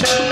Turn.